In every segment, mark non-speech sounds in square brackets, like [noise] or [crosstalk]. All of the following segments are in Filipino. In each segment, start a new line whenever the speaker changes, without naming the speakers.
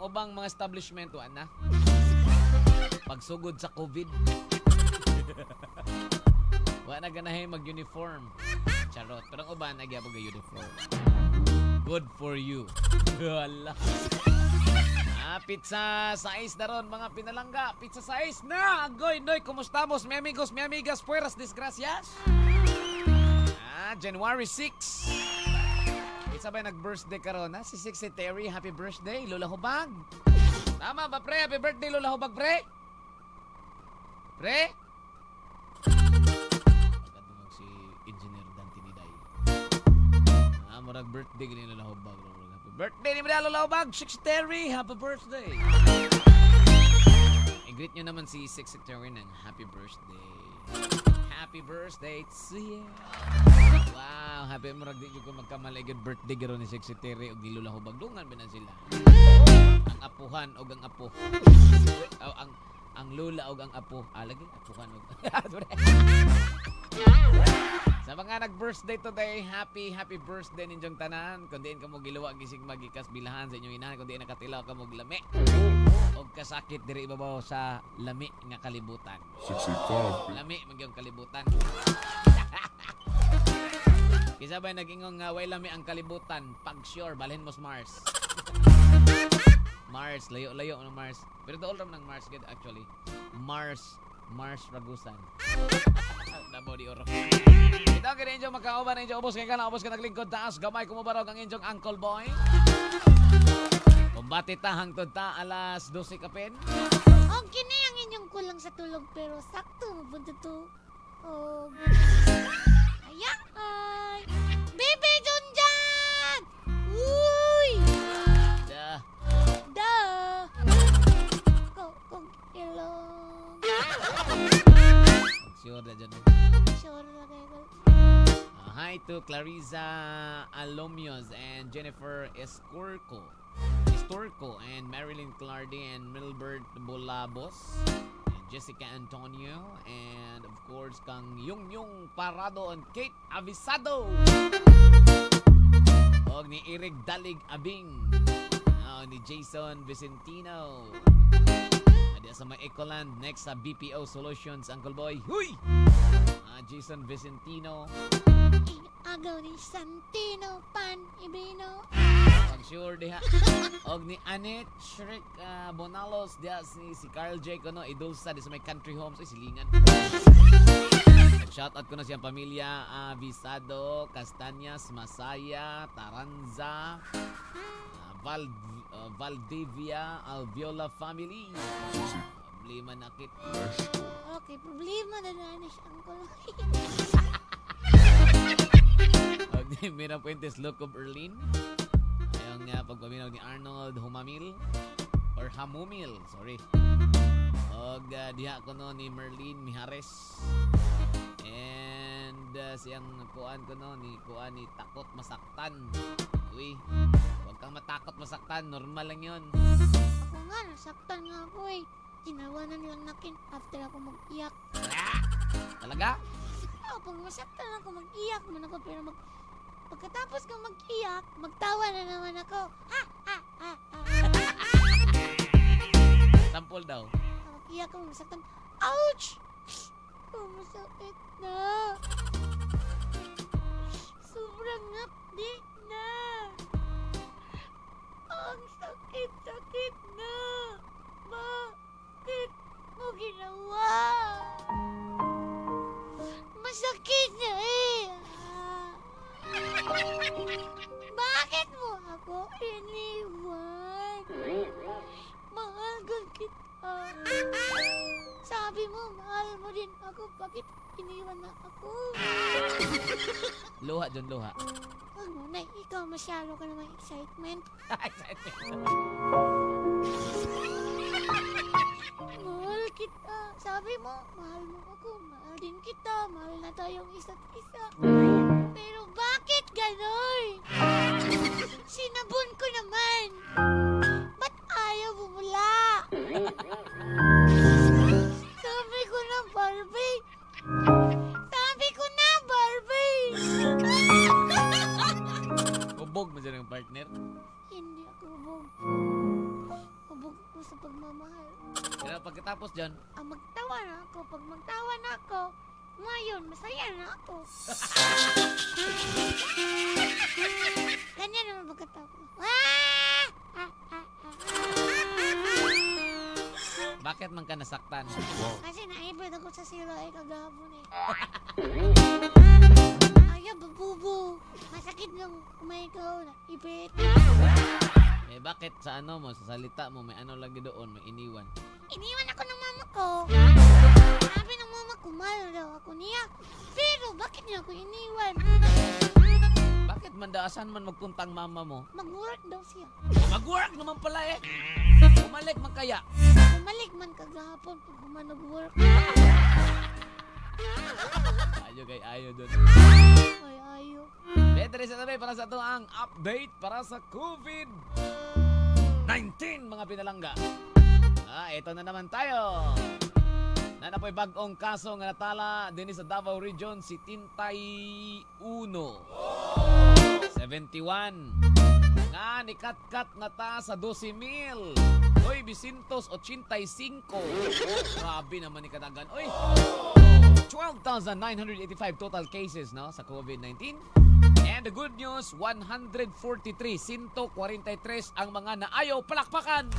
Ang ubang mga establishment wa na. Pagsugod sa COVID. [laughs] wa na ganahay mag-uniform. Charot. Pero ang uban nagyabog ga uniform. Good for you. [laughs] Wala. Ah, pizza size na ron, mga pinalangga. Pizza size na! Agoy, noy, kumustamos, mi amigos, mi amigas, pueras, desgracias? Ah, January 6. Isa ba nag-birthday karon ha? Si Sixty Terry, happy birthday, Lola Hubag. Tama ba, pre? Happy birthday, Lola Hubag, pre? Pre? Kadungog si Engineer Dan Tiniday. Ah, murag birthday gini Lola Hubag. Happy birthday ni Lola Hubag, Sixty Terry, happy birthday. I-greet nyo naman si Sixty Terry ng happy birthday. Happy birthday to you. Happy mo di ko magkamali birthday garo ni Sexy Terry og ni Lola Hubag dungan ba na sila. Ang apuhan og ang apo. Oh, ang ang lula og ang apo. Ah, lagi apuhan og. [laughs] Sa mga nag-birthday today, happy happy birthday ninyong tanan. Kung diin ka mo giluwa gising magikas bilahan sa inyong inahan, kung diin nakatilaw ka mo lami. Og kasakit diri ibabaw sa lami nga kalibutan.
65.
Lami magyong kalibutan. Kisa ba nagingong nga way lami ang kalibutan pag sure balhin mo sa Mars. Mars, layo-layo ng Mars. Pero dool ram ng Mars gid actually. Mars, Mars Ragusan. Dabo di oro. Ito ang kini inyong makauban na inyong ubos kay kana ubos ka naglingkod taas gamay kumubarog ang inyong Uncle Boy. Kumbati ta hangtod ta alas 12 kapin.
Og kini ang inyong kulang sa tulog pero sakto mapunta to. Og Ayak ay.
Uh, hi to Clarissa Alomios and Jennifer Escorco. Estorco and Marilyn Clardy and Milbert Bolabos. And Jessica Antonio and of course kang Yung Yung Parado and Kate Avisado. Og ni Eric Dalig Abing. Ah, ni Jason Vicentino. Adi sa may Ecoland next sa BPO Solutions Uncle Boy. Huy! Ah, Jason Vicentino.
Agaw ni Santino Pan Ibino.
Pag sure diha. Og ni Anet Shrek uh, Bonalos diha si, si Carl J. Kono idulsa di sa may country homes ay silingan. Shout out ko na siyang pamilya ah, Visado, Castañas, Masaya, Taranza, Val, ah, Valdivia, Alviola family. Problema nakit.
Okay, problema na na ni siya ang [laughs]
ni Mira Puentes Look of Erlin. Ayong nga pagpaminaw ni Arnold Humamil or Hamumil, sorry. Og ah, diha ko no ni Merlin Mihares. And uh, siyang kuan ko no ni kuan ni takot masaktan. Uy, huwag kang matakot masaktan, normal lang 'yon.
Ako nga, nasaktan nga ako eh. Tinawanan lang nakin after ako mag-iyak.
Ah! Talaga?
Oh, pag masaktan ako, mag-iyak man ako. Pero mag... pagkatapos ko mag-iyak, magtawa na naman ako. [laughs] Ha! Ha! Ha! ha.
Sample daw.
Mag-iyak ako, masaktan. Ouch! Oh, masakit na. Sobrang ngapdi na. Ang sakit-sakit na. Bakit mo ginawa? Masakit ako? [laughs]
Luha, John, luha.
Mo na, ikaw masyado ka naman excitement. [laughs]
Excited. [laughs]
Mahal kita. Sabi mo, mahal mo ako. Mahal din kita. Mahal na tayong isa't isa. Pero bakit gano'n? Sinabon ko naman.
Mo dyan ang partner.
Hindi ako hubog. Hubog ako sa pagmamahal.
Pero pagkatapos dyan,
Ah, magtawa na ako. Pag magtawa na ako, ngayon, masaya na ako. [laughs] Ganyan naman pagkatapos. Ah! Ah, ah, ah, ah.
bakit man ka nasaktan?
Kasi naibad ako sa sila ay kagahapon eh. [laughs] Ayaw, babubo. Masakit lang kumaikaw na. Ipit.
Eh bakit sa ano mo, sa salita mo, may ano lagi doon, may iniwan.
Iniwan ako ng mama ko. Sabi ng mama ko, mahal daw ako niya. Pero bakit niya ako iniwan?
Bakit man daasan man magpuntang mama mo?
Mag-work daw siya.
Mag-work naman pala eh. Bumalik man kaya.
Bumalik man kagahapon pag gumanag-work.
Ayo kay ayo doon.
Ay, ayo.
Betre sa tabi para sa ito ang update para sa COVID-19 mga pinalangga. Ah, ito na naman tayo. Na na po'y bagong kaso nga natala din sa Davao Region si Tintay Uno. 71. Nga nikatkat na ta sa 12,000. Oy, 985. Grabe naman ni kadagan. Oy, 12,985 total cases no sa COVID-19. And the good news, 143, 143 ang mga naayaw palakpakan.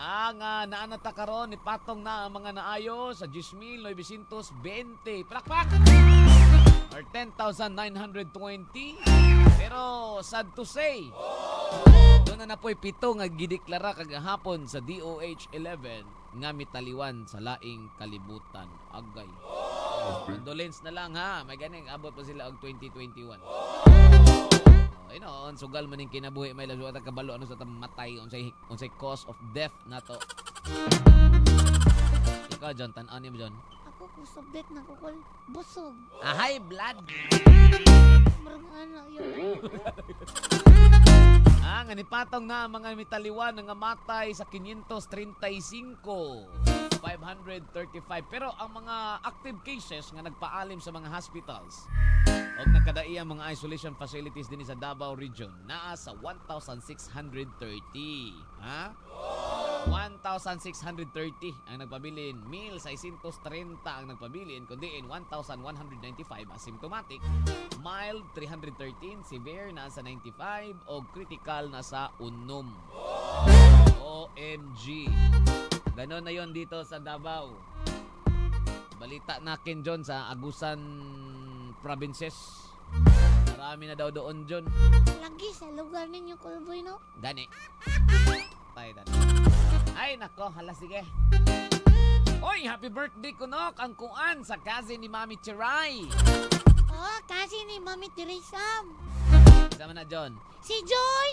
Ang uh, naanata karon ni patong na ang mga naayo sa 10,920. Palakpak! Or 10,920. Pero sad to say, doon na na po'y pito nga gideklara kagahapon sa DOH 11 nga mitaliwan sa laing kalibutan. Agay. Condolence na lang ha. May ganing abot pa sila og 2021. Oh, ino, sugal man ning kinabuhi may laso at kabalo ano sa tamatay unsay unsay cause of death nato. Ikaw John, tan-an mo John.
Ako kusabit na kukul. Busog.
Ah, high blood.
Marang ano yun. [laughs]
Ah, nga nipatong na ang mga mitaliwan nga matay sa 535. 535. Pero ang mga active cases nga nagpaalim sa mga hospitals o nagkadai ang mga isolation facilities din sa Davao Region naa sa 1,630. Ha? 1,630 ang nagpabilin. 1,630 ang nagpabilin. Kundi in 1,195 asymptomatic. Mild 313. Severe nasa 95. O critical nasa unom. OMG. Ganon na yon dito sa Davao. Balita nakin John sa Agusan provinces. Marami na daw doon John.
Lagi sa lugar ninyo, Kulboy, no?
Gani. Tayo dani. Ay nako, hala sige. Oy, happy birthday kunok ang kuan sa cousin ni Mami Chiray.
Oh, kasi ni Mami Teresa.
Sama na John.
Si Joy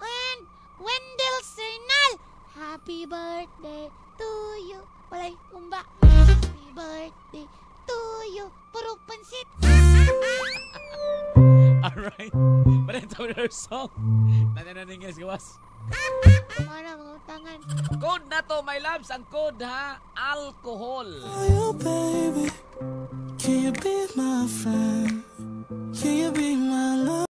and Wendell Sernal. Happy birthday to you. Walay, kumba. Happy birthday to you. Puro pansit. [laughs]
Alright. But it's our song. Nananingis gawas.
Kumara, mga utangan.
Code na to, my loves. Ang code, ha? Alcohol.
Oh, baby. Can you be my friend? Can you be my love?